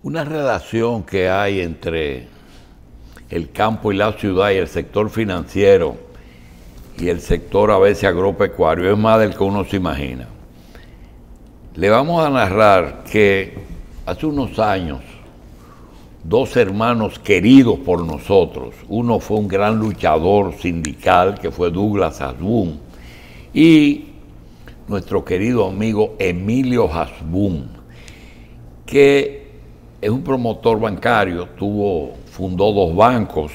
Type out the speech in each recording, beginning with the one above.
Una relación que hay entre el campo y la ciudad y el sector financiero y el sector a veces agropecuario es más del que uno se imagina. Le vamos a narrar que hace unos años dos hermanos queridos por nosotros, uno fue un gran luchador sindical que fue Douglas Hasbun y nuestro querido amigo Emilio Hasbun, que es un promotor bancario, tuvo, fundó dos bancos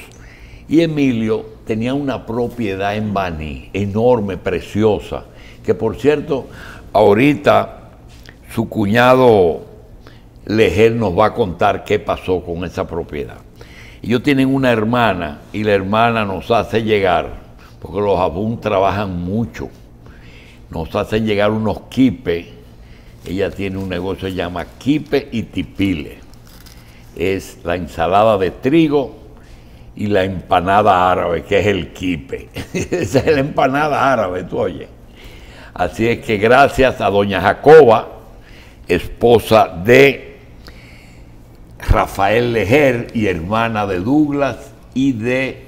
y Emilio tenía una propiedad en Baní, enorme, preciosa, que por cierto, ahorita su cuñado Lejer nos va a contar qué pasó con esa propiedad. Ellos tienen una hermana y la hermana nos hace llegar, porque los Abun trabajan mucho, nos hacen llegar unos quipes. Ella tiene un negocio que se llama Quipe y Tipile. Es la ensalada de trigo y la empanada árabe, que es el quipe. Esa es la empanada árabe, tú oyes. Así es que gracias a doña Jacoba, esposa de Rafael Lejer y hermana de Douglas y de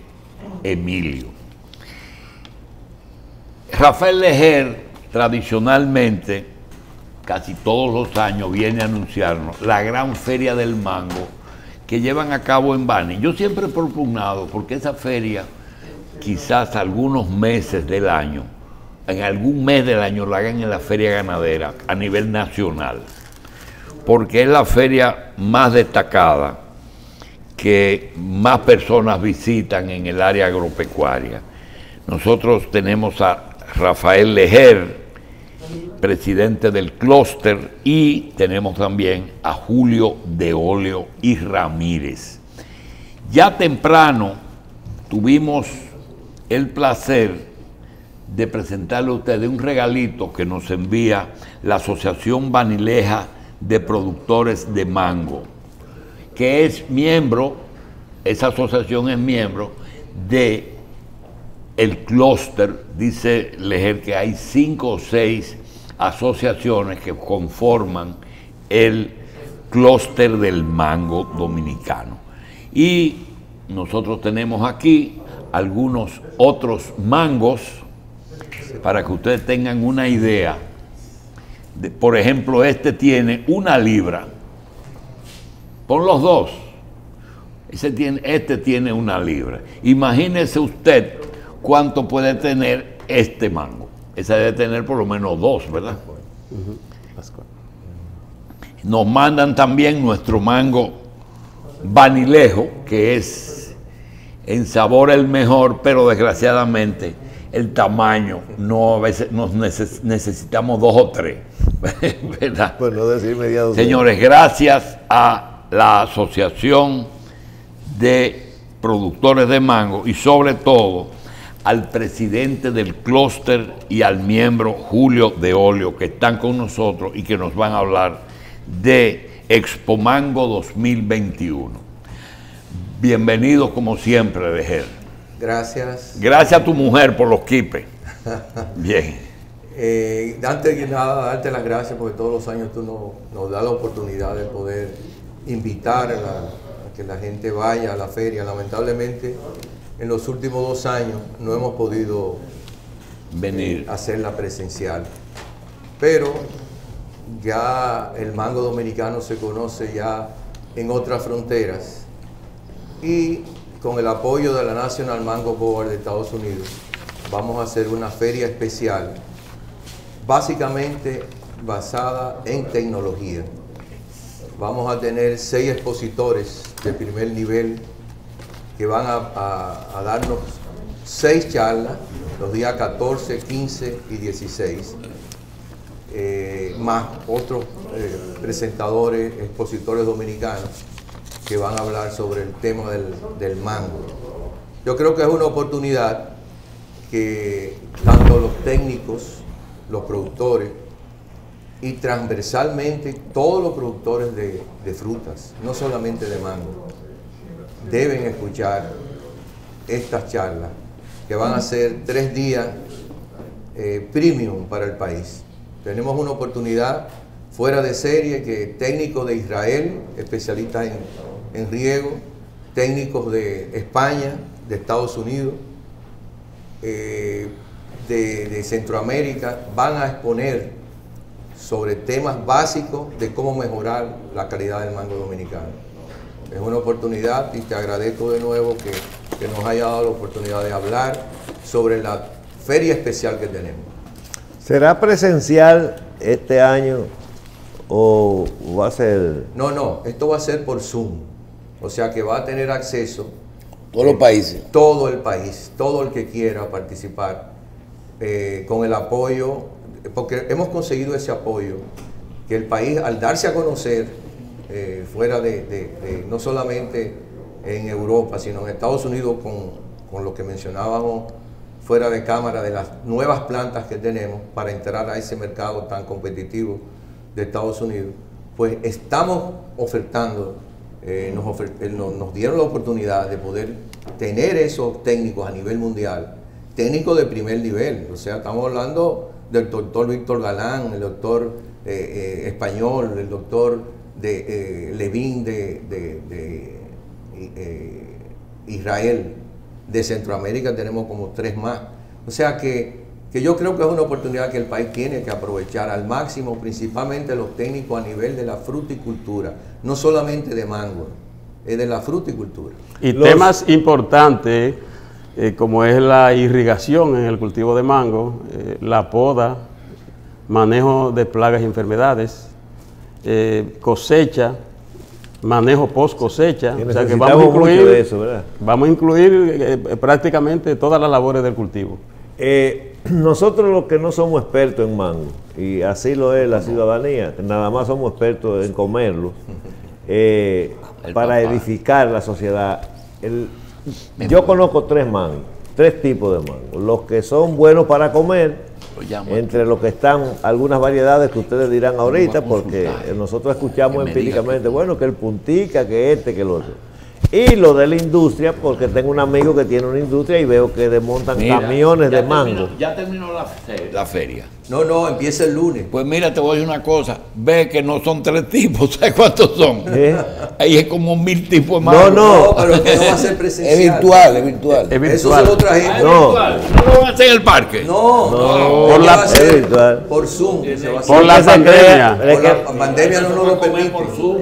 Emilio. Rafael Lejer tradicionalmente, casi todos los años, viene a anunciarnos la gran feria del mango que llevan a cabo en Bani. Yo siempre he propugnado, porque esa feria, quizás algunos meses del año, en algún mes del año la hagan en la feria ganadera a nivel nacional, porque es la feria más destacada que más personas visitan en el área agropecuaria. Nosotros tenemos a Rafael Lejer, presidente del clúster, y tenemos también a Julio de Oleo y Ramírez. Ya temprano tuvimos el placer de presentarle a ustedes un regalito que nos envía la Asociación Vanileja de Productores de Mango, que es miembro, esa asociación es miembro de el clúster, dice Leger que hay cinco o seis asociaciones que conforman el clúster del mango dominicano. Y nosotros tenemos aquí algunos otros mangos para que ustedes tengan una idea. De, por ejemplo, este tiene una libra. Pon los dos. Este tiene una libra. Imagínese usted cuánto puede tener este mango. Ese debe tener por lo menos dos, ¿verdad? Nos mandan también nuestro mango vanilejo, que es en sabor el mejor, pero desgraciadamente el tamaño, no a veces nos necesitamos dos o tres, ¿verdad? Pues no decir media Señores, gracias a la Asociación de Productores de Mango y sobre todo al presidente del clúster y al miembro Julio de Olio que están con nosotros y que nos van a hablar de Expo Mango 2021. Bienvenidos como siempre, Lejer. Gracias. Gracias a tu mujer por los quipes. Bien. Eh, antes de nada, darte las gracias porque todos los años tú nos, nos das la oportunidad de poder invitar a, la, a que la gente vaya a la feria. Lamentablemente, en los últimos dos años no hemos podido venir eh, hacerla presencial. Pero ya el mango dominicano se conoce ya en otras fronteras y con el apoyo de la National Mango Board de Estados Unidos vamos a hacer una feria especial básicamente basada en tecnología. Vamos a tener seis expositores de primer nivel que van a, a, darnos seis charlas los días 14, 15 y 16, eh, más otros eh, presentadores, expositores dominicanos que van a hablar sobre el tema del, del mango. Yo creo que es una oportunidad que tanto los técnicos, los productores y transversalmente todos los productores de, de frutas, no solamente de mango, deben escuchar estas charlas, que van a ser tres días eh, premium para el país. Tenemos una oportunidad fuera de serie que técnicos de Israel, especialistas en, en riego, técnicos de España, de Estados Unidos, eh, de, de Centroamérica, van a exponer sobre temas básicos de cómo mejorar la calidad del mango dominicano. Es una oportunidad y te agradezco de nuevo que, que nos haya dado la oportunidad de hablar sobre la feria especial que tenemos. ¿Será presencial este año o va a ser...? No, no, esto va a ser por Zoom. O sea que va a tener acceso Todos los países. todo el país, todo el que quiera participar, eh, con el apoyo, porque hemos conseguido ese apoyo, que el país al darse a conocer, eh, fuera de, no solamente en Europa, sino en Estados Unidos, con, con lo que mencionábamos fuera de cámara, de las nuevas plantas que tenemos para entrar a ese mercado tan competitivo de Estados Unidos, pues estamos ofertando, eh, nos, eh, nos- dieron la oportunidad de poder tener esos técnicos a nivel mundial, técnicos de primer nivel, o sea, estamos hablando del doctor Víctor Galán, el doctor español, el doctor de, eh, Levín de, de- de, eh, Israel, de Centroamérica tenemos como tres más. O sea que, que yo creo que es una oportunidad que el país tiene que aprovechar al máximo, principalmente los técnicos a nivel de la fruticultura, no solamente de mango, es de la fruticultura. Y Los- temas importantes eh, como es la irrigación en el cultivo de mango, eh, la poda, manejo de plagas y enfermedades, eh, cosecha, manejo post cosecha. Que O sea que necesitamos vamos a mucho incluir, de eso, ¿verdad? vamos a incluir eh, prácticamente todas las labores del cultivo. Eh, nosotros los que no somos expertos en mango, y así lo es la ciudadanía, que nada más somos expertos en comerlo, eh, para papá. edificar la sociedad. El- yo conozco tres mangos, tres tipos de mangos. Los que son buenos para comer, entre los que están algunas variedades que ustedes dirán ahorita, porque nosotros escuchamos empíricamente, bueno, que el puntica, que este, que el otro. Y lo de la industria, porque tengo un amigo que tiene una industria y veo que desmontan Mira, camiones de mango. terminó- ya terminó la, fe- la feria. No, no, empieza el lunes. Pues mira, te voy a decir una cosa. Ve que no son tres tipos. ¿Sabes cuántos son? ¿Eh? Ahí es como mil tipos más. No, No, no. pero que no va a ser presencial. Es virtual, es virtual. Es Eso virtual. se lo trajimos. No. ¿No lo van a hacer en el parque? No, no, Por la- va a ser es virtual. por Zoom. que se va a hacer. Por la pandemia. Por que- la pandemia no nos lo permite.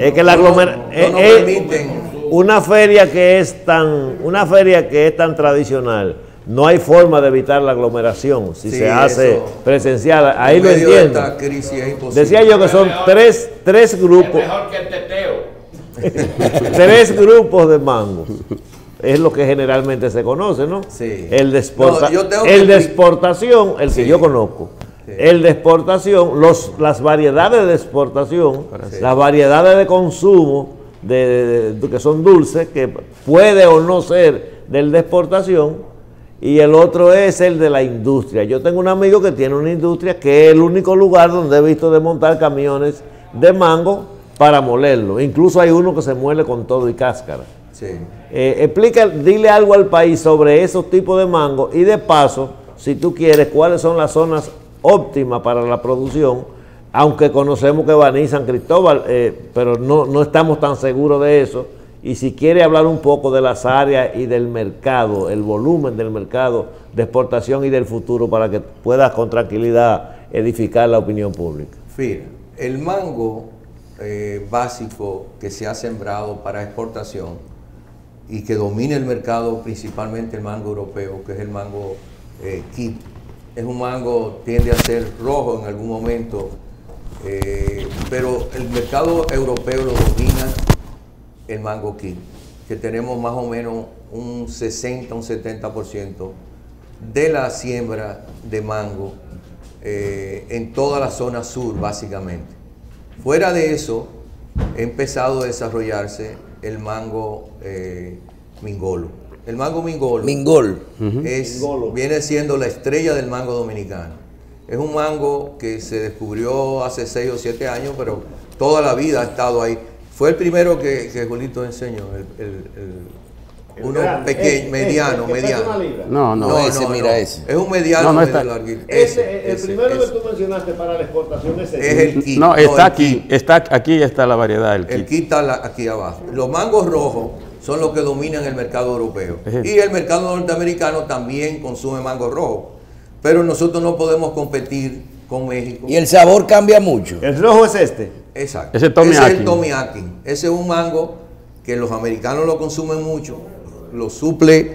Es que la aglomera- No, eh, nos eh, permiten. Una feria que es tan una feria que es tan tradicional no hay forma de evitar la aglomeración si Sí, se hace eso. presencial ahí En lo de entiendo decía yo que son tres tres grupos que el teteo. tres grupos de mangos es lo que generalmente se conoce, ¿no? Sí. El de, exporta- No, el de exportación, el que yo conozco. Sí. El de exportación, los, las variedades de exportación, Sí. las variedades de consumo, de, que son dulces, que puede o no ser del de exportación, y el otro es el de la industria. Yo tengo un amigo que tiene una industria que es el único lugar donde he visto desmontar camiones de mango para molerlo. Incluso hay uno que se muele con todo y cáscara. Sí. Eh, explica, dile algo al país sobre esos tipos de mango y de paso, si tú quieres, cuáles son las zonas óptimas para la producción, aunque conocemos que Baní y San Cristóbal, eh, pero no, no estamos tan seguros de eso. Y si quiere hablar un poco de las áreas y del mercado, el volumen del mercado de exportación y del futuro para que puedas con tranquilidad edificar la opinión pública. Mira, el mango eh, básico que se ha sembrado para exportación y que domina el mercado, principalmente el mango europeo, que es el mango eh. Es un mango, tiende a ser rojo en algún momento, eh, pero el mercado europeo lo domina el mango kit, que tenemos más o menos un 60, un 70% de la siembra de mango eh, en toda la zona sur, básicamente. Fuera de eso, ha empezado a desarrollarse el mango eh, mingolo. El mango mingolo Mingol. es, viene siendo la estrella del mango dominicano. Es un mango que se descubrió hace 6 o 7 años, pero toda la vida ha estado ahí. Fue el primero que, que Julito enseñó, el, el- el- uno grande, pequeño, ese, mediano, ese, que pesa mediano. No, no. No, ese, mira ese. Es un mediano No, no medio está- larguito. Ese, Ese, el ese, primero ese. que tú mencionaste para la exportación es ese. Es el kit. No, el está aquí, está aquí está la variedad del El kit. kit está la- aquí abajo. Los mangos rojos son los que dominan el mercado europeo. Y el mercado norteamericano también consume mangos rojos. Pero nosotros no podemos competir con México. Y el sabor cambia mucho. El rojo es este. Exacto. Ese Tommy es el Tommy Atkins. Ese es un mango que los americanos lo consumen mucho, lo suple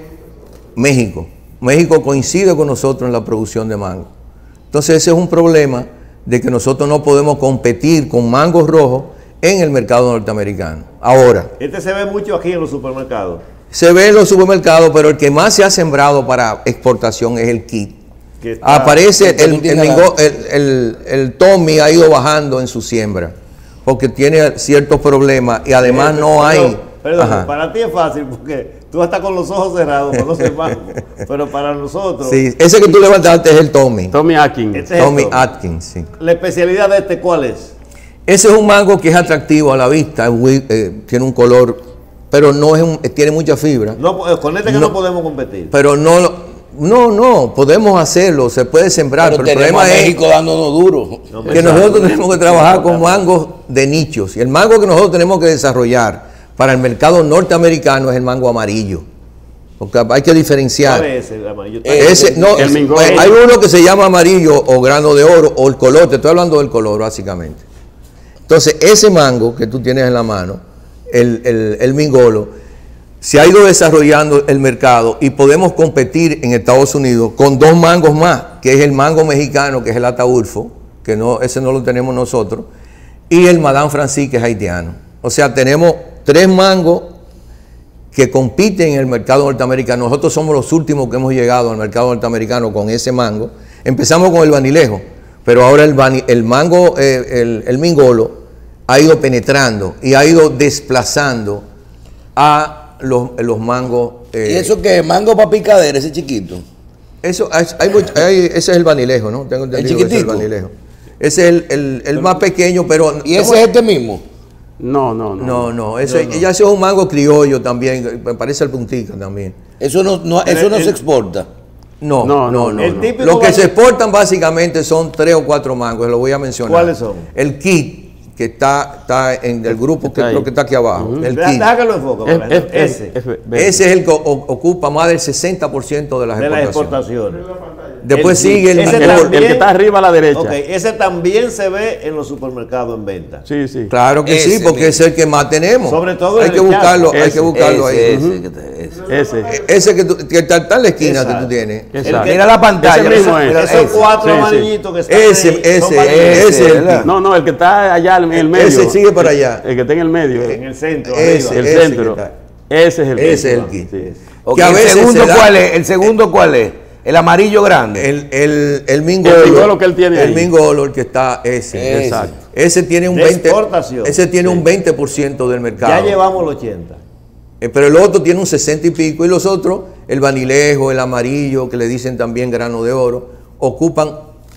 México. México coincide con nosotros en la producción de mango. Entonces ese es un problema de que nosotros no podemos competir con mangos rojos en el mercado norteamericano. Ahora, Este se ve mucho aquí en los supermercados. se ve en los supermercados, pero el que más se ha sembrado para exportación es el kit. Que está- Aparece el el, el, mingo- el, el- el Tommy ha ido bajando en su siembra porque tiene ciertos problemas y además Eh, no hay. Perdón, para ti es fácil porque tú estás con los ojos cerrados, conoces mango. Pero para nosotros, Sí, ese que tú levantaste es el Tommy. Tommy Atkins. Este es Tommy Tommy. Atkins, sí. la especialidad de este, ¿cuál es? Ese es un mango que es atractivo a la vista, es muy- eh, tiene un color, pero no es un- eh, tiene mucha fibra. No, con este que no, No. podemos competir. Pero no, lo- no, no, podemos hacerlo, se puede sembrar, Pero pero, el tenemos a problema es México dándonos duro. No, que nosotros tenemos que trabajar con mangos de nichos. Y el mango que nosotros tenemos que desarrollar para el mercado norteamericano es el mango amarillo. Porque hay que diferenciar. ¿Cuál es el amarillo? Ese, no, El es- mingol. hay uno que se llama amarillo o grano de oro o el color, te estoy hablando del color básicamente. Entonces, ese mango que tú tienes en la mano, el, el, el mingolo, se ha ido desarrollando el mercado y podemos competir en Estados Unidos con dos mangos más, que es el mango mexicano, que es el ataulfo, que no, ese no lo tenemos nosotros, y el Madame Francis, que es haitiano. O sea, tenemos tres mangos que compiten en el mercado norteamericano. Nosotros somos los últimos que hemos llegado al mercado norteamericano con ese mango. Empezamos con el vanilejo, pero ahora el, mango, eh, el, el mingolo, ha ido penetrando y ha ido desplazando a los, los mangos. eh, ¿Y eso qué? ¿Mango para picadera, ese chiquito? eso, hay- hay ese es el vanilejo, ¿no? Tengo entendido que ese es el vanilejo. Ese es el, el- el más pequeño, pero... ¿Y ese es este mismo? No, no, no. No, no, ese, ya ese es un mango criollo también, me parece el puntica también. Eso no, no- eso no el- se exporta. No, No, no, no. El Lo que se exportan básicamente son tres o cuatro mangos, lo voy a mencionar. ¿Cuáles son? El kit, que está, está en el grupo que creo que está aquí abajo. El Deja, kit. deja que lo enfoque. Es- es- ese, es. Ese es el que o- ocupa más del 60% de las de las exportaciones. Después El- sigue el ese también- El que está arriba a la derecha. Ok, ese también se ve en los supermercados en venta. Sí, sí. Claro que sí, Ese porque mismo. es el que más tenemos. Sobre todo hay el que buscarlo, hay Ese, que buscarlo ahí. Ese, ese. Ese. E- Ese que, tú- que está, está en la esquina Exacto. que tú tienes. Que- Mira la pantalla. Ese mismo es. Esos ese. cuatro Sí, sí. amarillitos que están Ese, ahí ese, ese es el ¿verdad? kit. No, no, el que está allá en el medio. Ese sigue para allá. El que está en el medio. En el centro, Ese, arriba. el centro. Ese es el Ese es el kit. kit. Sí. ¿El segundo cuál es? ¿El? El amarillo grande. El, el, el mingolo. El que él tiene El ahí. mingolo, el que está ese. Ese. Exacto. Ese tiene un De 20, exportación. ese tiene un 20% del mercado. Ya llevamos los 80. Eh, Pero el otro tiene un 60 y pico. Y los otros, el vanilejo, el amarillo, que le dicen también grano de oro, ocupan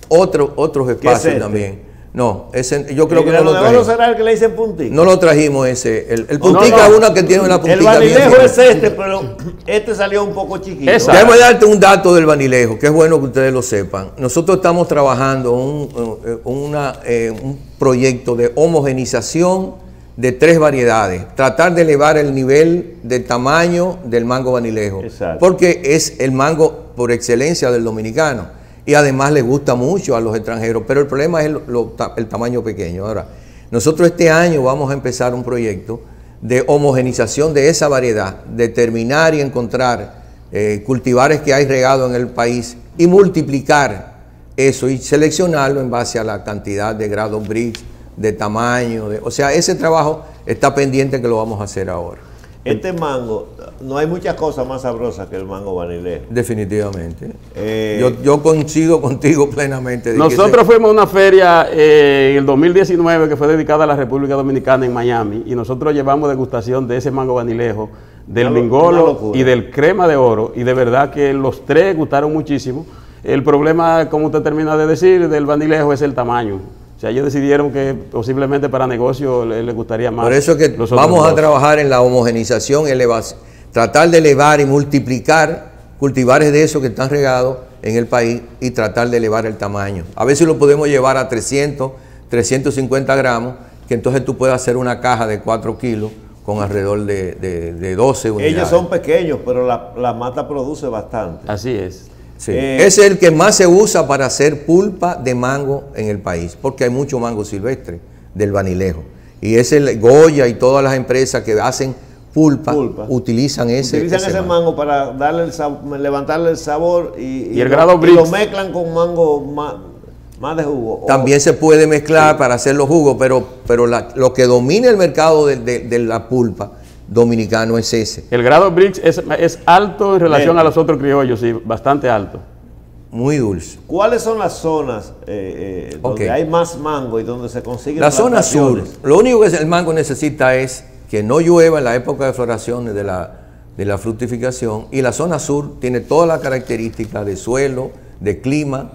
otro- otros es espacios este? también. No, ese, yo creo el que no lo trajimos. será el que le dicen puntica. No lo trajimos ese. El, el puntica no. es una que tiene una el puntica bien vanilejo es este, pero este salió un poco chiquito. Déjame darte un dato del vanilejo, que es bueno que ustedes lo sepan. Nosotros estamos trabajando un, eh, una, eh, un proyecto de homogenización de tres variedades. Tratar de elevar el nivel de tamaño del mango vanilejo. Exacto. Porque es el mango por excelencia del dominicano. Y además le gusta mucho a los extranjeros. Pero el problema es el, lo- el tamaño pequeño. Ahora, nosotros este año vamos a empezar un proyecto de homogenización de esa variedad, determinar y encontrar eh, cultivares que hay regado en el país y multiplicar eso y seleccionarlo en base a la cantidad de grados Brix, de tamaño, o sea, ese trabajo está pendiente que lo vamos a hacer ahora, Este mango, no hay muchas cosas más sabrosas que el mango vanilejo. definitivamente. Eh, yo, yo coincido contigo plenamente. Nosotros fuimos a una feria eh, en el 2019 que fue dedicada a la República Dominicana en Miami y nosotros llevamos degustación de ese mango vanilejo, del Una lo- una mingolo y del crema de oro y de verdad que los tres gustaron muchísimo. El problema, como usted termina de decir, del vanilejo es el tamaño. O sea, ellos decidieron que posiblemente para negocio le, le gustaría más. Por eso es que vamos a dos. trabajar en la homogenización, elevación. tratar de elevar y multiplicar cultivares de esos que están regados en el país y tratar de elevar el tamaño. A veces lo podemos llevar a 300, 350 gramos, que entonces tú puedes hacer una caja de 4 kilos con alrededor de, de- de 12 unidades. Ellos son pequeños, pero la, la mata produce bastante. Así es. Sí. Eh, es el que más se usa para hacer pulpa de mango en el país, porque hay mucho mango silvestre del vanilejo. Y es el Goya y todas las empresas que hacen pulpa, Pulpa. utilizan ese, Utilizan ese, mango. mango para darle el levantarle el sabor y, Y el lo- grado y Brix. lo mezclan con mango más, más de jugo. O- También se puede mezclar para hacer los jugos, pero, pero la- lo que domina el mercado de, de- de la pulpa dominicano es ese. El grado Brix es, es alto en relación a los otros criollos, sí, bastante alto. Muy dulce. ¿Cuáles son las zonas eh, eh, donde hay más mango y donde se consiguen La zona sur, lo único que el mango necesita es que no llueva en la época de floración de la, de la fructificación y la zona sur tiene todas las características de suelo, de clima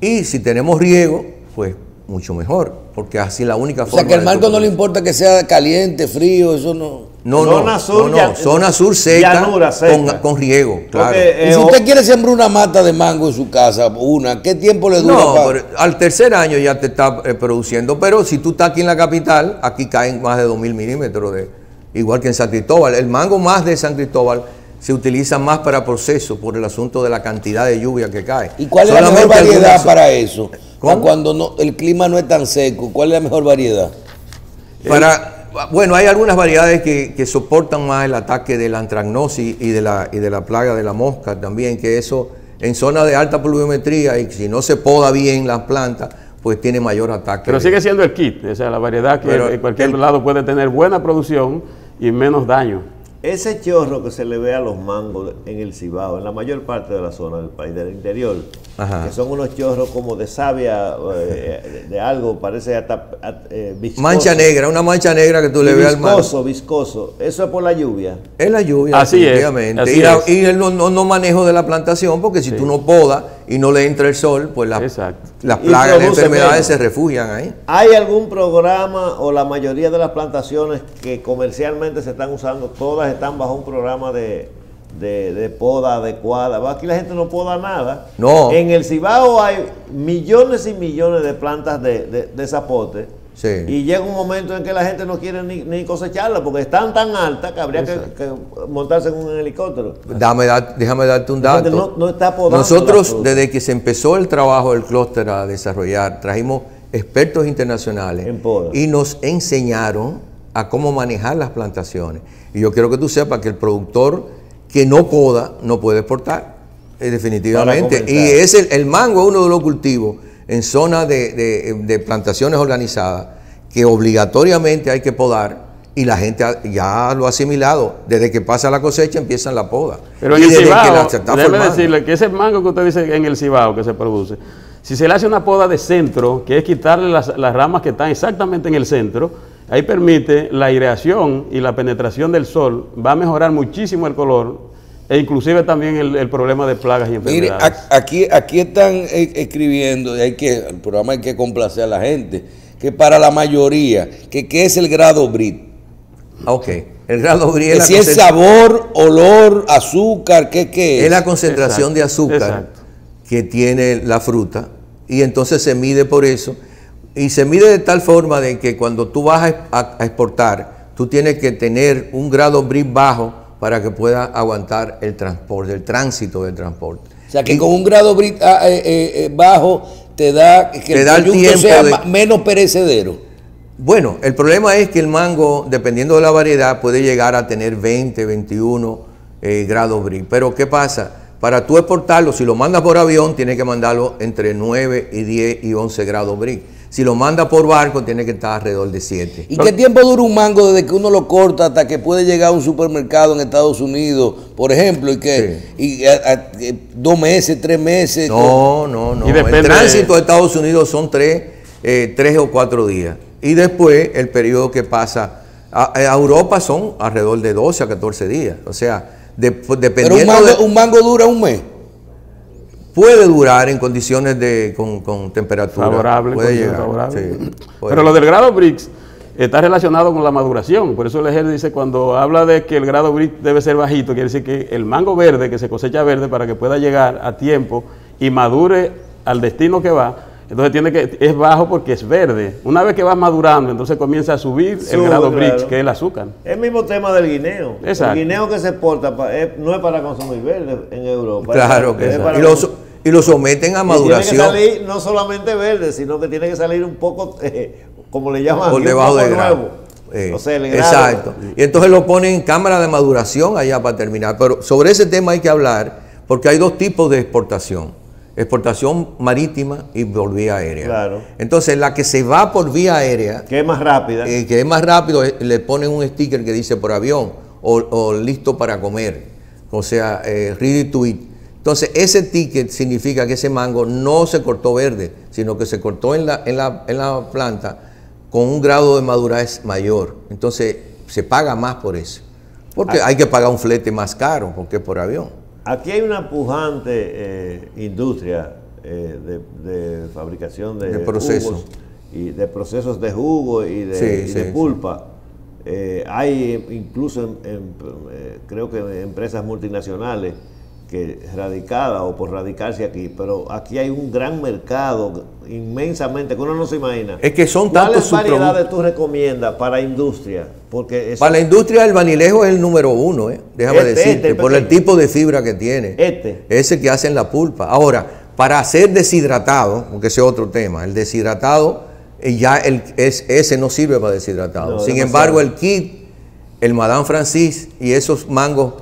y si tenemos riego, pues mucho mejor, porque así la única O forma sea que marco tu- no le importa que sea caliente, frío, eso no. No, Zona no, sur, no, no, zona sur seca, llanura seca. Con, con riego, claro. Porque, Y eh, si usted quiere sembrar una mata de mango en su casa, una, ¿qué tiempo le dura? No, pa- pero al tercer año ya te está eh, produciendo, pero si tú estás aquí en la capital, aquí caen más de 2.000 milímetros, de, igual que en San Cristóbal. El mango más de San Cristóbal se utiliza más para proceso por el asunto de la cantidad de lluvia que cae. ¿Y cuál es la mejor variedad algunas- para eso? Cuando no, el clima no es tan seco, ¿cuál es la mejor variedad? Para, bueno, hay algunas variedades que, que soportan más el ataque de la antragnosis y de la, y de la plaga de la mosca también, que eso en zonas de alta pluviometría y si no se poda bien las plantas, pues tiene mayor ataque. Pero sigue siendo el kit, o sea, la variedad que en cualquier el- lado puede tener buena producción y menos daño. Ese chorro que se le ve a los mangos en el Cibao, en la mayor parte de la zona del país, del interior, Ajá. que son unos chorros como de savia, eh, de, algo, parece hasta eh, viscoso. Mancha negra, una mancha negra que tú Y le ves al mango. viscoso, viscoso. Eso es por la lluvia. Es la lluvia, Así es, definitivamente. así y, la- es. y el no, no- no manejo de la plantación, porque si tú no podas y no le entra el sol, pues la- las Y plagas, las produce enfermedades menos. se refugian ahí. ¿Hay algún programa o la mayoría de las plantaciones que comercialmente se están usando, todas están bajo un programa de, de- de poda adecuada? Aquí la gente no poda nada. No. En el Cibao hay millones y millones de plantas de, de- de zapote. Sí. Y llega un momento en que la gente no quiere ni, ni cosecharla porque están tan altas que habría que, que montarse en un helicóptero. Dame, da- déjame darte un dato. no- no está Nosotros, desde que se empezó el trabajo del clúster a desarrollar, trajimos expertos internacionales En y nos enseñaron a cómo manejar las plantaciones. Y yo quiero que tú sepas que el productor que no poda no puede exportar, eh, definitivamente. Y es el, el mango es uno de los cultivos en zonas de, de- de plantaciones organizadas que obligatoriamente hay que podar y la gente ya lo ha asimilado. Desde que pasa la cosecha empiezan la poda. Pero Y en el Cibao, la- se está déjeme decirle que ese mango que usted dice en el Cibao que se produce, si se le hace una poda de centro, que es quitarle las, las ramas que están exactamente en el centro, ahí permite la aireación y la penetración del sol, va a mejorar muchísimo el color e inclusive también el, el problema de plagas y Mire, enfermedades. a- aquí, aquí están eh, escribiendo, y hay que, el programa hay que complacer a la gente, que para la mayoría, que qué es el grado Brit. Ok. El grado brie es la, si es sabor, olor, azúcar, ¿qué, qué es? es la concentración Exacto, de azúcar exacto. que tiene la fruta y entonces se mide por eso y se mide de tal forma de que cuando tú vas a, a- a exportar, tú tienes que tener un grado brie bajo para que pueda aguantar el transporte, el tránsito del transporte. O sea, que con un grado Brit ah, eh, eh, eh, bajo te da que Te da el tiempo sea de- menos perecedero. Bueno, el problema es que el mango, dependiendo de la variedad, puede llegar a tener 20, 21 eh, grados brie. Pero ¿qué pasa? Para tú exportarlo, si lo mandas por avión, tienes que mandarlo entre 9 y 10 y 11 grados brie. Si lo mandas por barco, tiene que estar alrededor de 7. ¿Y qué tiempo dura un mango desde que uno lo corta hasta que puede llegar a un supermercado en Estados Unidos, por ejemplo, y que y, a- a- eh, dos meses, tres meses? No, no, no. Y depende El tránsito de- de Estados Unidos son tres, eh, tres o cuatro días. Y después el periodo que pasa a, a Europa son alrededor de 12 a 14 días. O sea, de- Pero dependiendo un mango, de- un mango dura un mes. puede durar en condiciones de con, con temperatura. favorable, puede condiciones llegar. favorables. sí, puede Pero lo del grado BRICS está relacionado con la maduración. Por eso el ejército dice, cuando habla de que el grado Brix debe ser bajito, quiere decir que el mango verde, que se cosecha verde para que pueda llegar a tiempo y madure al destino que va, entonces tiene que es bajo porque es verde. Una vez que va madurando, entonces comienza a subir el grado claro. que es el azúcar. El mismo tema del guineo. Exacto. El guineo que se exporta pa- es- no es para consumir verde en Europa. Claro que es para Y lo, y someten a Y maduración. Tiene que salir no solamente verde, sino que tiene que salir un poco, eh, como le llaman, por debajo de grado. nuevo. Eh, o sea, el grado- exacto. Y entonces lo ponen en cámara de maduración allá para terminar. Pero sobre ese tema hay que hablar porque hay dos tipos de exportación. Exportación marítima y por vía aérea. Claro. Entonces la que se va por vía aérea, Que es más rápida. eh, que es más rápido, eh, le ponen un sticker que dice por avión o, o listo para comer. O sea, eh, ready to eat. Entonces ese ticket significa que ese mango no se cortó verde, sino que se cortó en la, en la, en la planta con un grado de madurez mayor. Entonces se paga más por eso. Porque hay que pagar un flete más caro, porque es por avión. Aquí hay una pujante eh, industria eh, de, de fabricación de, De proceso. jugos y de procesos de jugo y de, Sí, y sí, de sí. pulpa. Eh, hay incluso, en- en, creo que empresas multinacionales que radicadas o por radicarse aquí, pero aquí hay un gran mercado inmensamente que uno no se imagina. Es que son ¿Cuáles tantos variedades tú recomiendas para industria? Porque eso- Para la industria el vanilejo es el número uno, ¿eh? déjame Este, decirte, este, el por el tipo de fibra que tiene. Este. Ese que hacen la pulpa. Ahora, para hacer deshidratado, porque ese es otro tema, el deshidratado, eh, ya el, es, ese no sirve para deshidratado. No, Sin demasiado. embargo, el kit, el Madame Francis y esos mangos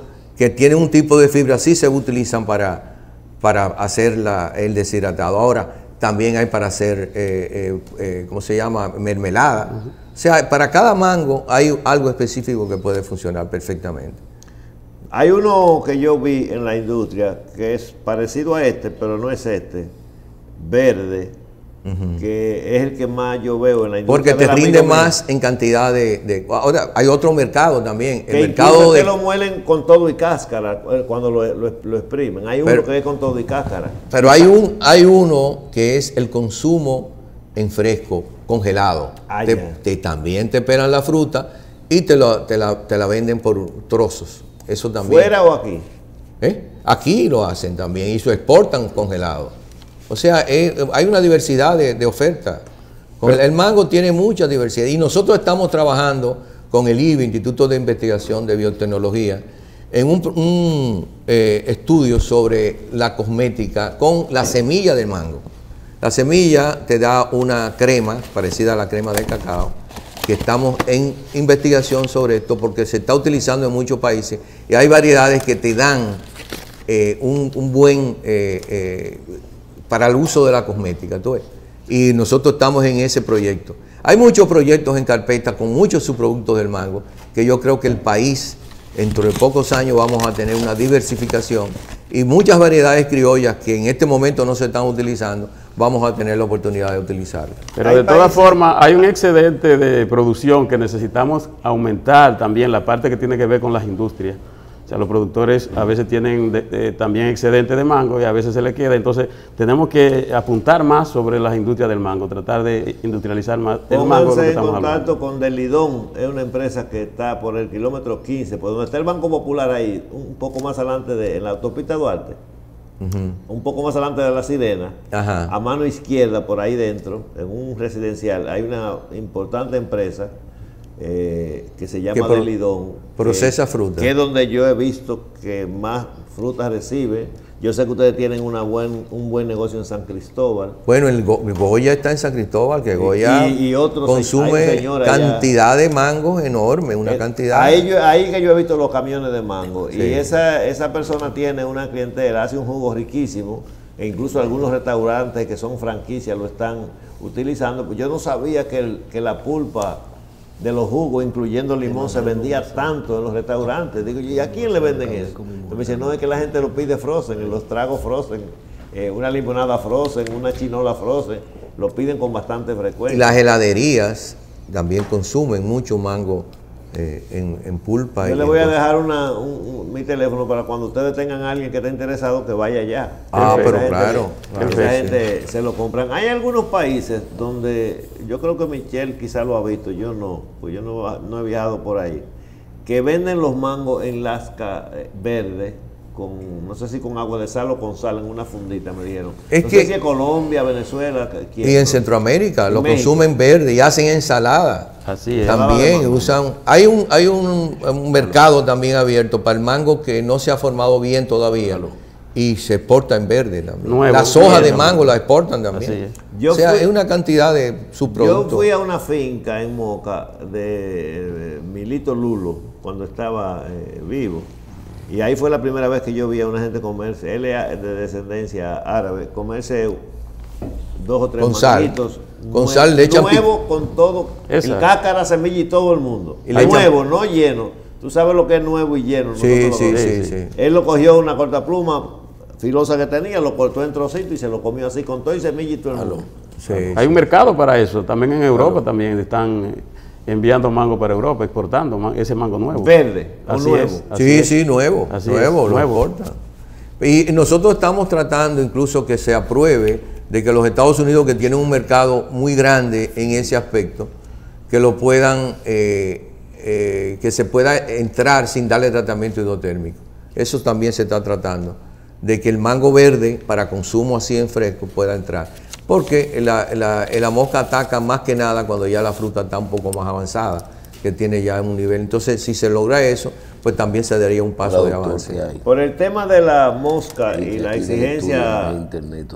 que tienen un tipo de fibra sí se utilizan para, para hacer la- el deshidratado. Ahora, también hay para hacer, eh, eh, eh, ¿cómo se llama? Mermelada. O sea, para cada mango hay algo específico que puede funcionar perfectamente. Hay uno que yo vi en la industria que es parecido a este, pero no es este, verde, que es el que más yo veo en la Porque industria. te del rinde mío, más en cantidad de, de- Ahora, hay otro mercado también. Que El mercado te de... lo muelen con todo y cáscara cuando lo, lo- lo exprimen. Hay uno que es con todo y cáscara. Pero hay, un, hay uno que es el consumo en fresco, congelado. Ah, Te- te- también te pelan la fruta y te, lo- te la, te la venden por trozos. Eso también. ¿Fuera o aquí? ¿Eh? Aquí lo hacen también y se exportan congelado. O sea, eh, hay una diversidad de, de ofertas. El, el mango tiene mucha diversidad y nosotros estamos trabajando con el IBI, Instituto de Investigación de Biotecnología, en un, un, eh, estudio sobre la cosmética con la semilla del mango. La semilla te da una crema parecida a la crema de cacao, que estamos en investigación sobre esto porque se está utilizando en muchos países y hay variedades que te dan eh, un, un buen eh, para el uso de la cosmética. ¿tú ves? Y nosotros estamos en ese proyecto. Hay muchos proyectos en carpeta con muchos subproductos del mango que yo creo que el país, dentro de pocos años, vamos a tener una diversificación y muchas variedades criollas que en este momento no se están utilizando, vamos a tener la oportunidad de utilizarlas. Pero de todas formas, hay un excedente de producción que necesitamos aumentar también la parte que tiene que ver con las industrias. Sea, los productores a veces tienen de- de- también excedente de mango y a veces se le queda. Entonces, tenemos que apuntar más sobre las industrias del mango, tratar de industrializar más el mango Pónganse en contacto hablando. con Delidón, es una empresa que está por el kilómetro 15, por donde está el Banco Popular ahí, un poco más adelante de en la autopista Duarte, un poco más adelante de la Sirena, Ajá. a mano izquierda, por ahí dentro, en un residencial, hay una importante empresa eh, que se llama Que procesa que- fruta. Que es donde yo he visto que más frutas recibe. Yo sé que ustedes tienen una buen, un buen negocio en San Cristóbal. Bueno, el Go- Goya está en San Cristóbal, que Goya y- y otros- hay consume allá. cantidad de mangos enorme, una Eh, cantidad. Ahí, yo- ahí que yo he visto los camiones de mango. Sí. Y esa, esa persona tiene una clientela, hace un jugo riquísimo. E incluso algunos restaurantes que son franquicias lo están utilizando. Pues yo no sabía que, el- que la pulpa de los jugos, incluyendo limón, se vendía tanto en los restaurantes. Digo, ¿y a quién le venden eso? Entonces me dicen, no, es que la gente lo pide frozen, en los tragos frozen, eh, una limonada frozen, una chinola frozen, lo piden con bastante Y frecuencia. las heladerías también consumen mucho mango eh, en, en pulpa. Yo y le voy a dejar una, un- un- mi teléfono para cuando ustedes tengan a alguien que esté interesado que vaya allá. Ah, Esa pero gente- claro, Esa que sí. gente se lo compran. Hay algunos países donde yo creo que Michelle quizá lo ha visto, yo no, pues yo no, no he viajado por ahí, que venden los mangos en lasca eh, verde con, no sé si con agua de sal o con sal en una fundita, me dijeron. Es no que- sé si es Colombia, Venezuela. quién, Y en Centroamérica lo México. consumen verde y hacen ensalada. Así es. También usan. Hay un hay un, un mercado también abierto para el mango que no se ha formado bien todavía y se exporta en verde también. Nuevo, Las hojas de mango las exportan también. Así es. Yo o sea, fui- es una cantidad de Yo subproductos. fui a una finca en Moca de Milito Lulo cuando estaba eh, vivo. Y ahí fue la primera vez que yo vi a una gente comerse, él es de descendencia árabe, comerse dos o tres manguitos Con sal le echan nuevo con todo, Esa. el cácara, semilla y todo el mundo. Y le echan- nuevo, no lleno. Tú sabes lo que es nuevo y lleno. Sí, sí, sí, sí. Él lo cogió una corta pluma filosa que tenía, lo cortó en trocitos y se lo comió así con todo y semilla y todo el mundo. Sí, Hay un mercado para eso. También en Europa también están eh, enviando mango para Europa, exportando man- ese mango nuevo. Verde o Así nuevo. es, así Sí, es. sí, nuevo, Así nuevo, es, lo nuevo. Y nosotros estamos tratando incluso que se apruebe de que los Estados Unidos, que tienen un mercado muy grande en ese aspecto, que lo puedan, eh, eh, que se pueda entrar sin darle tratamiento hidrotérmico. Eso también se está tratando, de que el mango verde para consumo así en fresco pueda entrar. Porque la, la- la mosca ataca más que nada cuando ya la fruta está un poco más avanzada, que tiene ya un nivel. Entonces, si se logra eso, pues también se daría un paso de avance. Por el tema de la mosca y la de exigencia internet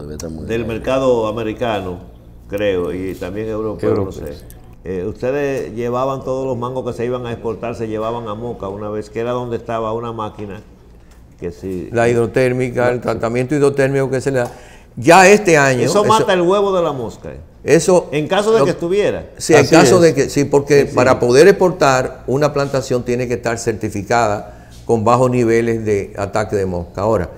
del mercado americano, creo, y también europeo, no sé. Eh, ustedes llevaban todos los mangos que se iban a exportar, se llevaban a Moca una vez, que era donde estaba una máquina que sí. La hidrotérmica, el tratamiento hidrotérmico que se le da. Ya este año. eso mata el huevo de la mosca. eh. eso- En caso de lo- que estuviera. Sí, en caso es. de que, sí, porque para poder exportar, una plantación tiene que estar certificada con bajos niveles de ataque de mosca. Ahora,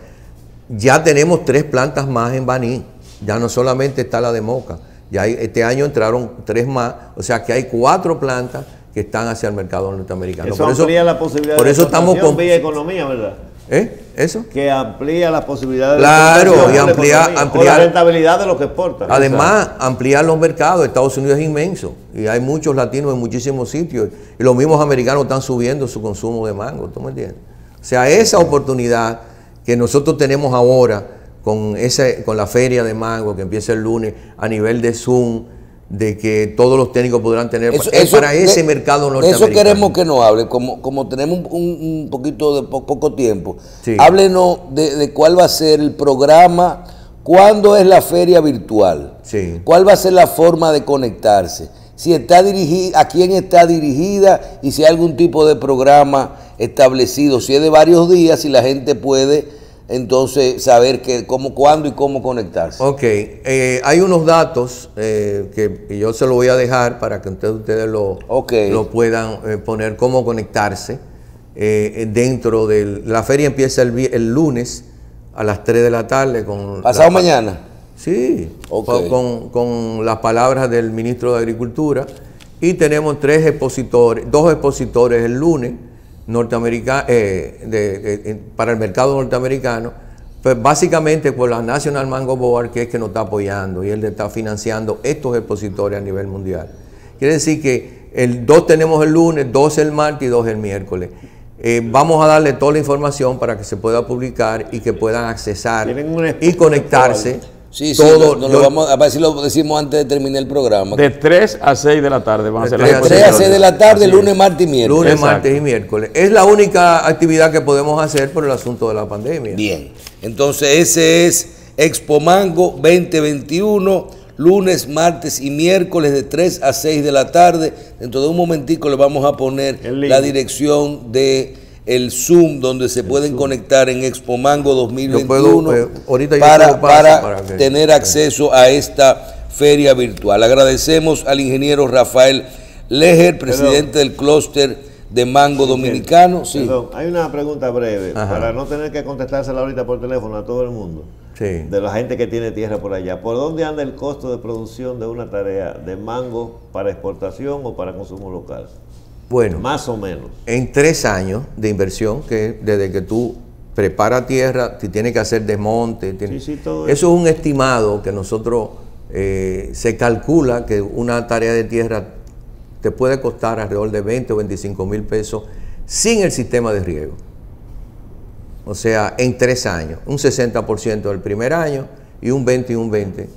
ya tenemos tres plantas más en Baní, ya no solamente está la de mosca, ya hay- este año entraron tres más, o sea que hay cuatro plantas que están hacia el mercado norteamericano. Eso amplía la posibilidad por de eso estamos con, vía economía, ¿verdad? ¿Eh? ¿Eso? Que amplía las posibilidades Claro, exportación y amplía- o ampliar- la rentabilidad de lo que exporta. Además, ampliar los mercados. Estados Unidos es inmenso y hay muchos latinos en muchísimos sitios. Y los mismos americanos están subiendo su consumo de mango. ¿Tú me entiendes? O sea, esa oportunidad que nosotros tenemos ahora con, ese, con la feria de mango que empieza el lunes a nivel de Zoom, de que todos los técnicos podrán tener, Eso- es eso- para ese de- mercado norteamericano. Eso queremos que nos hable, como, como tenemos un, un- un poquito de po- poco tiempo. Sí. Háblenos de, de cuál va a ser el programa, cuándo es la feria virtual, Sí. cuál va a ser la forma de conectarse, si está dirigida, a quién está dirigida y si hay algún tipo de programa establecido, si es de varios días, si la gente puede entonces saber que, cómo, cuándo y cómo conectarse. Ok, eh, hay unos datos eh, que yo se los voy a dejar para que ustedes, ustedes lo, lo puedan eh, poner, cómo conectarse dentro de la feria empieza el, lunes a las 3 de la tarde con... Pasado mañana. Sí, con- con las palabras del ministro de Agricultura y tenemos tres expositores, dos expositores el lunes norteamericano, para el mercado norteamericano, pues básicamente por la National Mango Board que es que nos está apoyando y él está financiando estos expositores a nivel mundial. Quiere decir que el dos tenemos el lunes, dos el martes y dos el miércoles. Eh, vamos a darle toda la información para que se pueda publicar y que puedan accesar y conectarse. Sí, sí, todo, no, lo vamos a ver si lo decimos antes de terminar el programa. De 3 a 6 de la tarde van a De ser las De 3 a 6 de la tarde, Así lunes, es. martes y miércoles. lunes, Exacto. martes y miércoles. Es la única actividad que podemos hacer por el asunto de la pandemia. Bien, entonces ese es Expo Mango 2021, lunes, martes y miércoles de 3 a 6 de la tarde. Dentro de un momentico le vamos a poner la dirección de el Zoom donde se pueden conectar en Expo Mango 2021 Yo puedo, eh, ahorita para, para para que- tener acceso a esta feria virtual. Agradecemos al ingeniero Rafael Leger, presidente del clúster de Mango Dominicano. Sí. Perdón, hay una pregunta breve, Ajá. para no tener que contestársela ahorita por teléfono a todo el mundo. Sí. De la gente que tiene tierra por allá. ¿Por dónde anda el costo de producción de una tarea de mango para exportación o para consumo local? Bueno, Más o menos. en tres años de inversión, que desde que tú preparas tierra, te tienes que hacer desmonte. tienes- Sí, sí, todo eso es un estimado que nosotros eh, se calcula que una tarea de tierra te puede costar alrededor de 20 o 25 mil pesos sin el sistema de riego. O sea, en tres años, un 60% del primer año y un 20 y un 20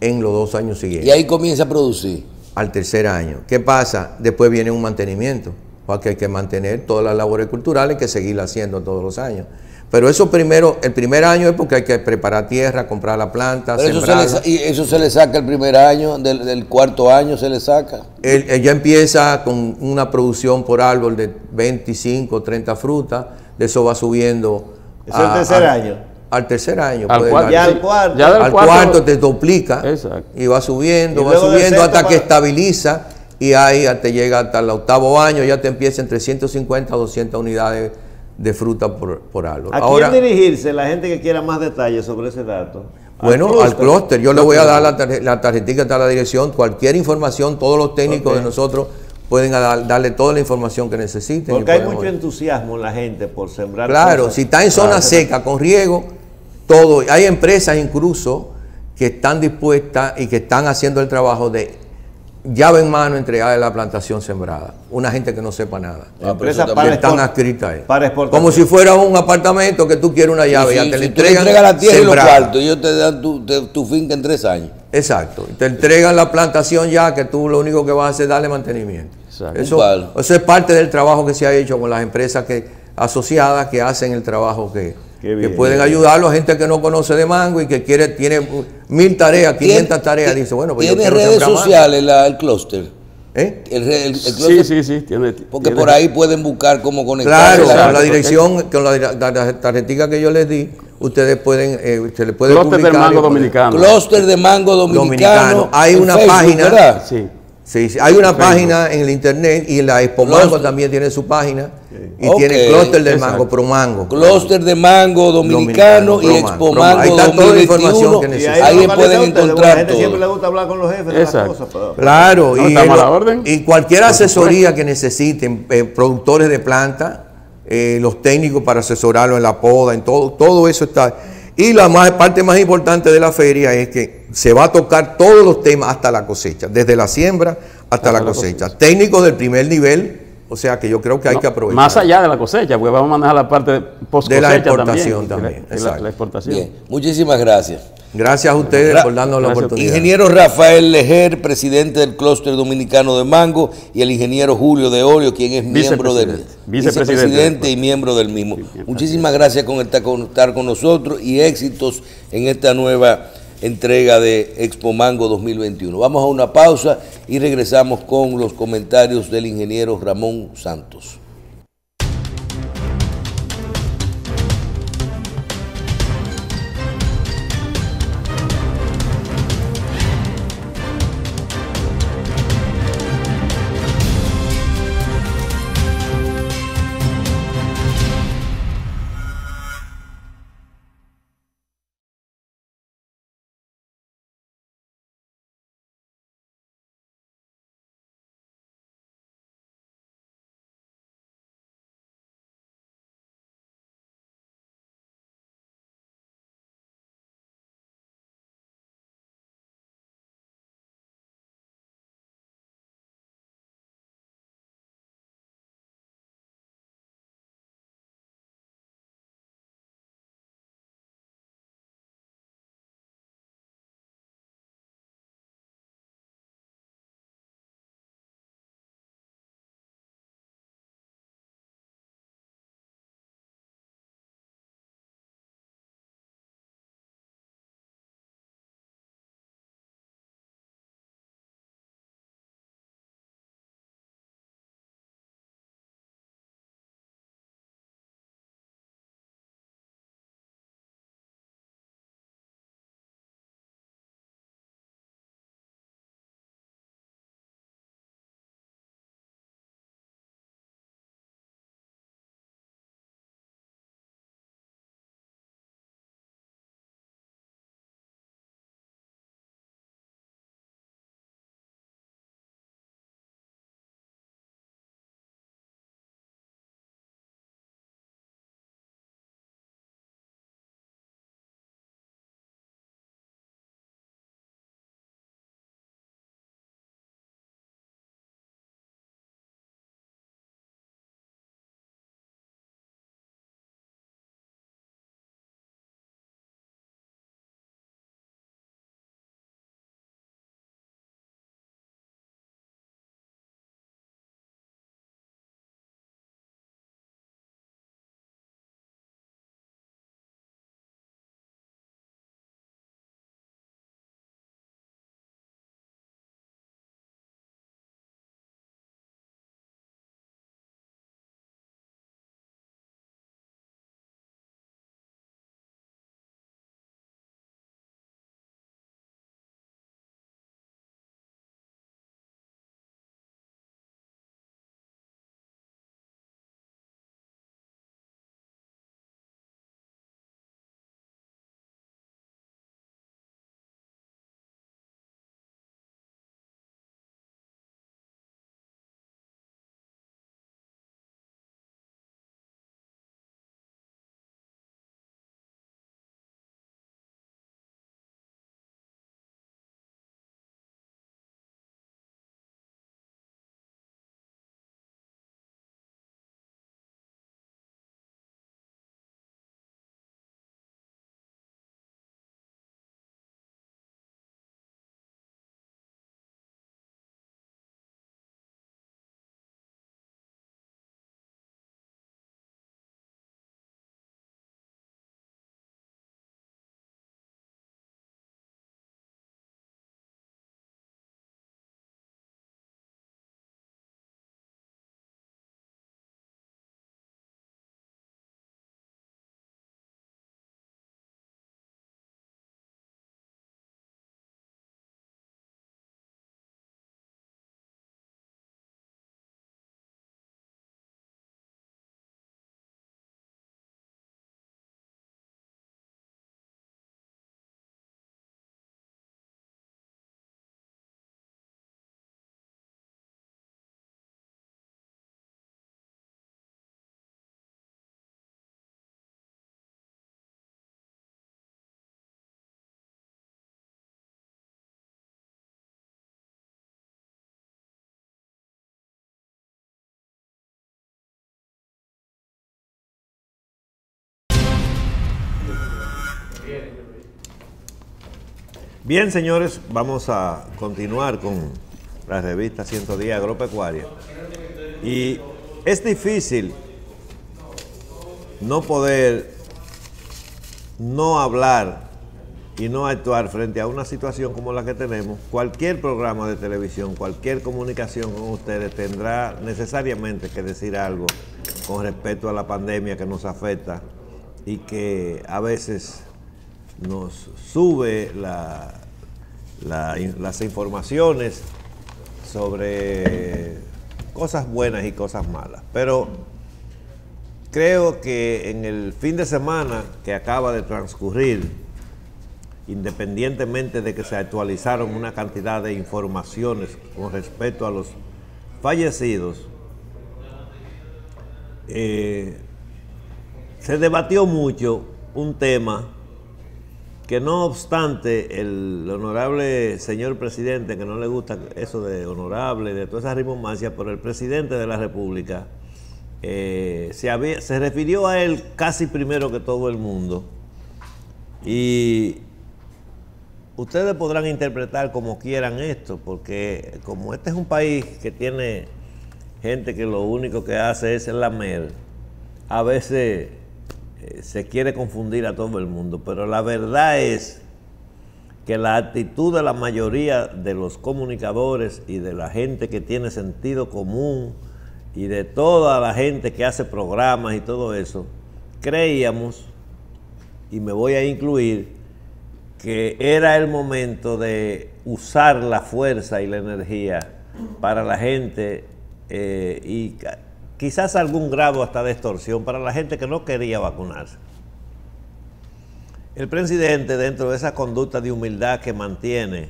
en los dos años siguientes Y ahí comienza a producir. Al tercer año. ¿Qué pasa? Después viene un mantenimiento, porque hay que mantener todas las labores culturales que seguir haciendo todos los años. Pero eso primero, el primer año es porque hay que preparar tierra, comprar la planta, Pero eso se, le, y eso se le saca el primer año, del, del cuarto año se le saca. Él, él ya empieza con una producción por árbol de 25, 30 frutas, de eso va subiendo. ¿Es el tercer año? Al tercer año. Al puede cuarto, Ya al cuarto. ya al cuarto- cuarto, te duplica Exacto. y va subiendo, Y va subiendo hasta que estabiliza y ahí te llega hasta el octavo año, ya te empieza entre 150 a 200 unidades de fruta por, por árbol. ¿A Ahora, quién dirigirse la gente que quiera más detalles sobre ese dato? bueno, al clúster, yo le voy a dar la, tarje- la tarjetita está a la dirección, cualquier información, todos los técnicos de nosotros pueden dar- darle toda la información que necesiten. Porque hay mucho entusiasmo en la gente por sembrar. Claro, cosas. si está en zona Claro. seca, con riego, todo. Hay empresas incluso que están dispuestas y que están haciendo el trabajo de llave en mano entregar la plantación sembrada. Una gente que no sepa nada. Ah, pero Empresa eso para Que están adscritas ahí. para. Como si fuera un apartamento que tú quieres una llave, Y ya te la si tú le entregan. entregas la tierra y los cuartos, ellos te dan tu, te- tu finca en tres años. Exacto. Te entregan la plantación ya que tú lo único que vas a hacer es darle mantenimiento. Exacto. Eso, eso es parte del trabajo que se ha hecho con las empresas que, asociadas que hacen el trabajo que, Qué que bien. pueden ayudarlo a gente que no conoce de mango y que quiere tiene mil tareas, 500 tareas. Dice, bueno, pues yo ¿Tiene quiero redes sociales la- el clúster? ¿Eh? El, el- el Sí, sí, sí. Tiene, Porque tiene- por ahí pueden buscar cómo conectarse. Claro, con la dirección, con la, la- la tarjetita que yo les di, ustedes pueden, eh, se le puede Clúster y mango dominicano. Clúster de mango dominicano. Dominicano. Hay una Facebook, página- ¿verdad? Sí. Sí, sí, hay una Facebook. página en el internet y la Expo Mango también tiene su página y Ok, tiene clúster exacto. mango, pro mango. Clúster de mango dominicano, Dominicano, y Expo Mango. Mango Ahí está toda la 2021. información que necesitan. ahí, Ahí pueden encontrar La gente todo. siempre le gusta hablar con los jefes de las Exacto. cosas. pero- Claro, No, y, estamos el- a la orden. y cualquier asesoría que necesiten, eh, productores de planta, eh, los técnicos para asesorarlo en la poda, en todo, todo eso está. Y la más, parte más importante de la feria es que se va a tocar todos los temas hasta la cosecha, desde la siembra hasta, la, la cosecha. Técnicos del primer nivel, o sea que yo creo que hay No, que aprovechar. Más allá de la cosecha, porque vamos a manejar la parte post De la cosecha exportación también. también, la- exacto. La, exportación. Bien, muchísimas gracias. Gracias a ustedes Gra- por darnos la oportunidad. Ingeniero Rafael Lejer, presidente del Clúster Dominicano de Mango, y el ingeniero Julio de Olio, quien es miembro del Vicepresidente. Y miembro del mismo. Muchísimas gracias con estar con nosotros y éxitos en esta nueva entrega de Expo Mango 2021. Vamos a una pausa y regresamos con los comentarios del ingeniero Ramón Santos. Bien, señores, vamos a continuar con la revista 110 Agropecuaria. Y es difícil no poder no hablar y no actuar frente a una situación como la que tenemos. Cualquier programa de televisión, cualquier comunicación con ustedes tendrá necesariamente que decir algo con respecto a la pandemia que nos afecta y que a veces nos sube la, la- las informaciones sobre cosas buenas y cosas malas. Pero creo que en el fin de semana que acaba de transcurrir, independientemente de que se actualizaron una cantidad de informaciones con respecto a los fallecidos, eh, se debatió mucho un tema que no obstante el honorable señor presidente, que no le gusta eso de honorable, de toda esa rimbomancia, pero el presidente de la República eh, se, había- se refirió a él casi primero que todo el mundo. Y ustedes podrán interpretar como quieran esto, porque como este es un país que tiene gente que lo único que hace es lamer, a veces se quiere confundir a todo el mundo, pero la verdad es que la actitud de la mayoría de los comunicadores y de la gente que tiene sentido común y de toda la gente que hace programas y todo eso, creíamos, y me voy a incluir, que era el momento de usar la fuerza y la energía para la gente eh, y quizás algún grado hasta de extorsión para la gente que no quería vacunarse. El presidente, dentro de esa conducta de humildad que mantiene,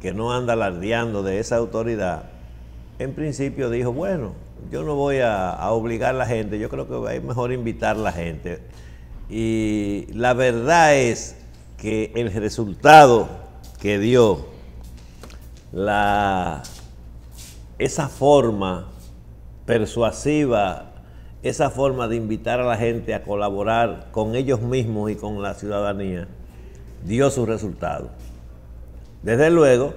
que no anda alardeando de esa autoridad, en principio dijo, bueno, yo no voy a, obligar a la gente, yo creo que es mejor invitar a la gente. Y la verdad es que el resultado que dio esa forma persuasiva, esa forma de invitar a la gente a colaborar con ellos mismos y con la ciudadanía, dio su resultado. Desde luego,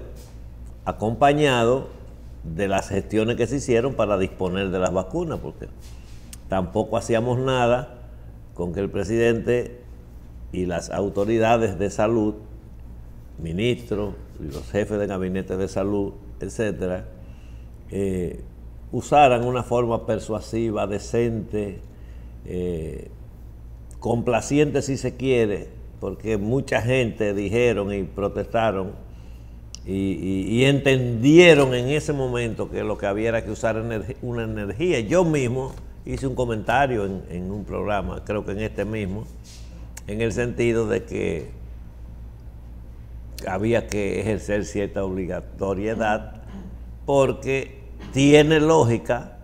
acompañado de las gestiones que se hicieron para disponer de las vacunas, porque tampoco hacíamos nada con que el presidente y las autoridades de salud, ministros y los jefes de gabinete de salud, etcétera, eh, usaran una forma persuasiva, decente, eh, complaciente si se quiere, porque mucha gente dijeron y protestaron y, entendieron en ese momento que lo que había era que usar una energía. Yo mismo hice un comentario en, en un programa, creo que en este mismo, en el sentido de que había que ejercer cierta obligatoriedad porque tiene lógica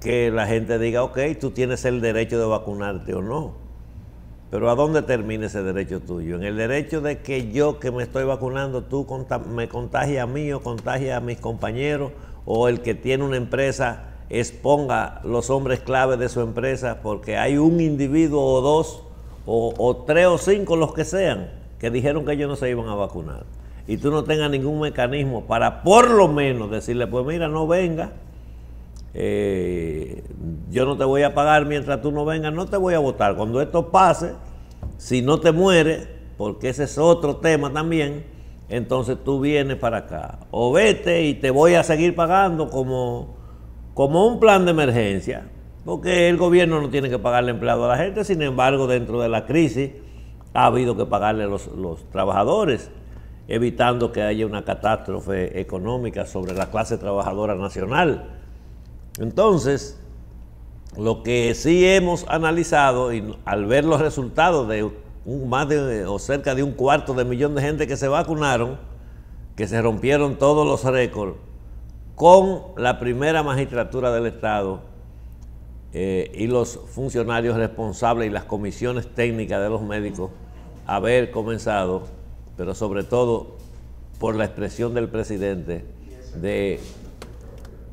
que la gente diga, ok, tú tienes el derecho de vacunarte o no. Pero ¿a dónde termina ese derecho tuyo? En el derecho de que yo que me estoy vacunando, tú me contagies a mí o contagies a mis compañeros, o el que tiene una empresa exponga los hombres clave de su empresa, porque hay un individuo o dos, o, o tres o cinco, los que sean, que dijeron que ellos no se iban a vacunar. Y tú no tengas ningún mecanismo para por lo menos decirle, pues mira, no venga, eh, yo no te voy a pagar mientras tú no vengas, no te voy a votar. Cuando esto pase, si no te mueres, porque ese es otro tema también, entonces tú vienes para acá. O vete y te voy a seguir pagando como, como un plan de emergencia, porque el gobierno no tiene que pagarle empleado a la gente, sin embargo, dentro de la crisis ha habido que pagarle a los, los trabajadores, evitando que haya una catástrofe económica sobre la clase trabajadora nacional. Entonces, lo que sí hemos analizado y al ver los resultados de más de o cerca de un cuarto de millón de gente que se vacunaron, que se rompieron todos los récords, con la primera magistratura del Estado eh, y los funcionarios responsables y las comisiones técnicas de los médicos haber comenzado, pero sobre todo por la expresión del presidente de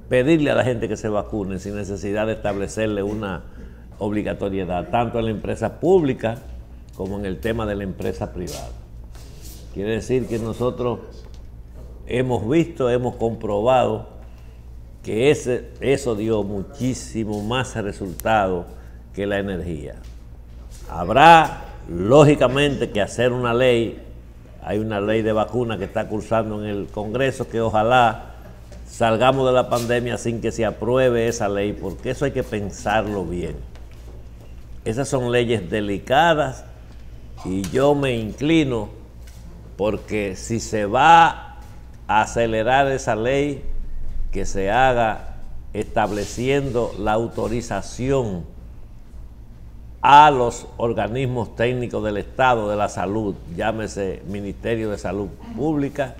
pedirle a la gente que se vacune sin necesidad de establecerle una obligatoriedad, tanto en la empresa pública como en el tema de la empresa privada. Quiere decir que nosotros hemos visto, hemos comprobado que ese, eso dio muchísimo más resultado que la energía. Habrá, lógicamente, que hacer una ley. Hay una ley de vacuna que está cursando en el Congreso que ojalá salgamos de la pandemia sin que se apruebe esa ley, porque eso hay que pensarlo bien. Esas son leyes delicadas y yo me inclino porque si se va a acelerar esa ley, que se haga estableciendo la autorización a los organismos técnicos del Estado de la Salud, llámese Ministerio de Salud Pública,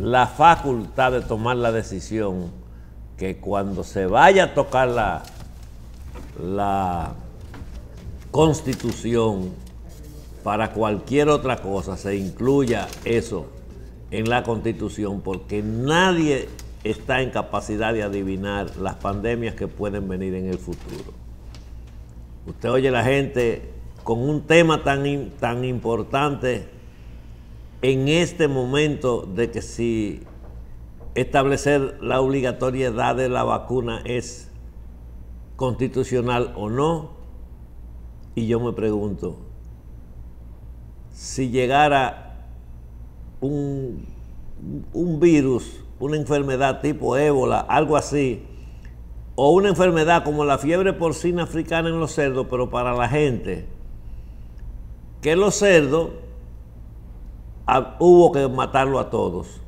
la facultad de tomar la decisión que cuando se vaya a tocar la, la constitución para cualquier otra cosa se incluya eso en la constitución porque nadie está en capacidad de adivinar las pandemias que pueden venir en el futuro. Usted oye la gente con un tema tan, tan importante en este momento de que si establecer la obligatoriedad de la vacuna es constitucional o no, y yo me pregunto, si llegara un, un virus una enfermedad tipo ébola, algo así, o una enfermedad como la fiebre porcina africana en los cerdos, pero para la gente, que los cerdos hubo que matarlo a todos.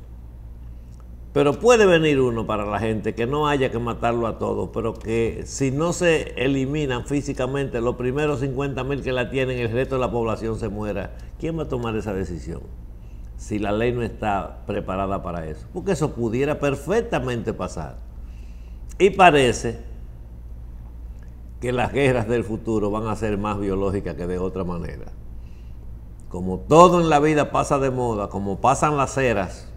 Pero puede venir uno para la gente que no haya que matarlo a todos, pero que si no se eliminan físicamente los primeros 50 mil que la tienen, el resto de la población se muera. ¿Quién va a tomar esa decisión? si la ley no está preparada para eso. Porque eso pudiera perfectamente pasar. Y parece que las guerras del futuro van a ser más biológicas que de otra manera. Como todo en la vida pasa de moda, como pasan las eras,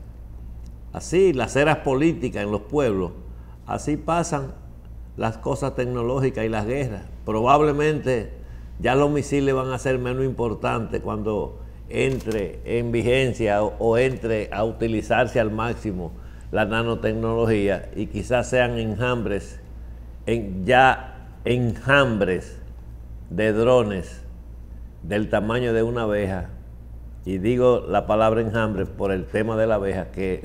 así las eras políticas en los pueblos, así pasan las cosas tecnológicas y las guerras. Probablemente ya los misiles van a ser menos importantes cuando entre en vigencia o, entre a utilizarse al máximo la nanotecnología y quizás sean enjambres, en, ya enjambres de drones del tamaño de una abeja, y digo la palabra enjambres por el tema de la abeja, que,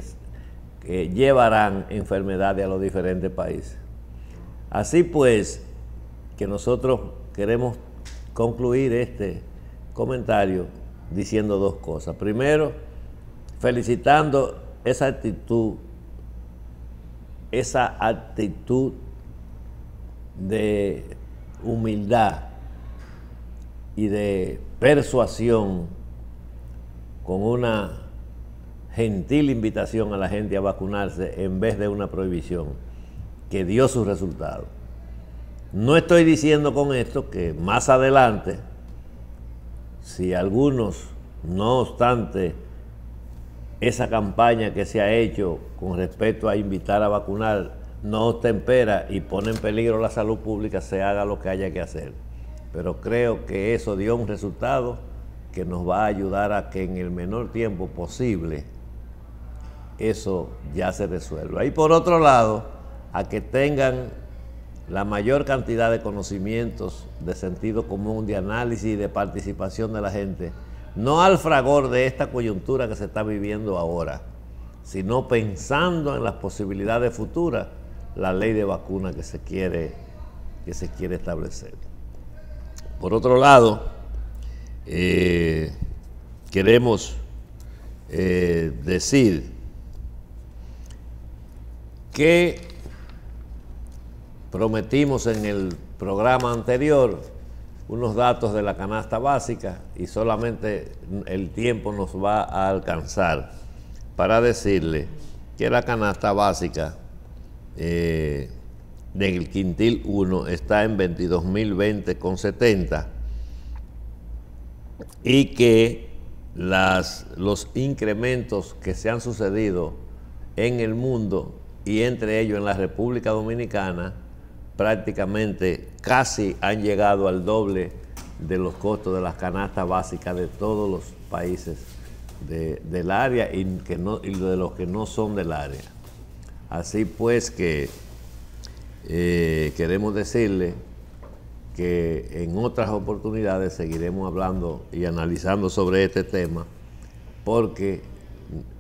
que llevarán enfermedades a los diferentes países. Así pues, que nosotros queremos concluir este comentario diciendo dos cosas. Primero, felicitando esa actitud, esa actitud de humildad y de persuasión con una gentil invitación a la gente a vacunarse en vez de una prohibición que dio su resultado. No estoy diciendo con esto que más adelante si algunos, no obstante esa campaña que se ha hecho con respecto a invitar a vacunar, no tempera y pone en peligro la salud pública, se haga lo que haya que hacer. Pero creo que eso dio un resultado que nos va a ayudar a que en el menor tiempo posible eso ya se resuelva. Y por otro lado, a que tengan la mayor cantidad de conocimientos, de sentido común, de análisis y de participación de la gente, no al fragor de esta coyuntura que se está viviendo ahora, sino pensando en las posibilidades futuras, la ley de vacuna que se quiere, que se quiere establecer. Por otro lado, eh, queremos eh, decir que Prometimos en el programa anterior unos datos de la canasta básica y solamente el tiempo nos va a alcanzar para decirle que la canasta básica eh, del quintil 1 está en 22.020,70 y que las, los incrementos que se han sucedido en el mundo y entre ellos en la República Dominicana prácticamente casi han llegado al doble de los costos de las canastas básicas de todos los países de- del área y, que no, y de los que no son del área. Así pues que eh, queremos decirle que en otras oportunidades seguiremos hablando y analizando sobre este tema porque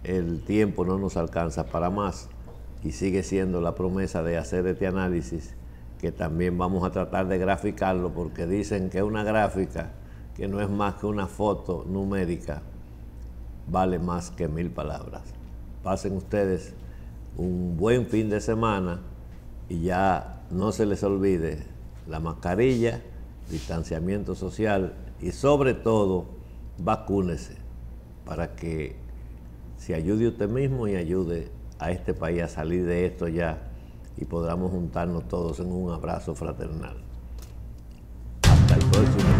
el tiempo no nos alcanza para más y sigue siendo la promesa de hacer este análisis que también vamos a tratar de graficarlo porque dicen que una gráfica que no es más que una foto numérica vale más que mil palabras. Pasen ustedes un buen fin de semana y ya no se les olvide la mascarilla, distanciamiento social y sobre todo vacúnese para que se ayude usted mismo y ayude a este país a salir de esto ya y podamos juntarnos todos en un abrazo fraternal. Hasta el próximo.